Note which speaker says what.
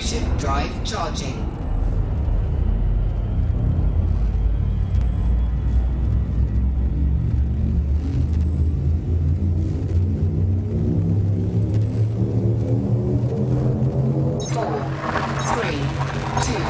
Speaker 1: Camshaft drive charging. Four, three, two.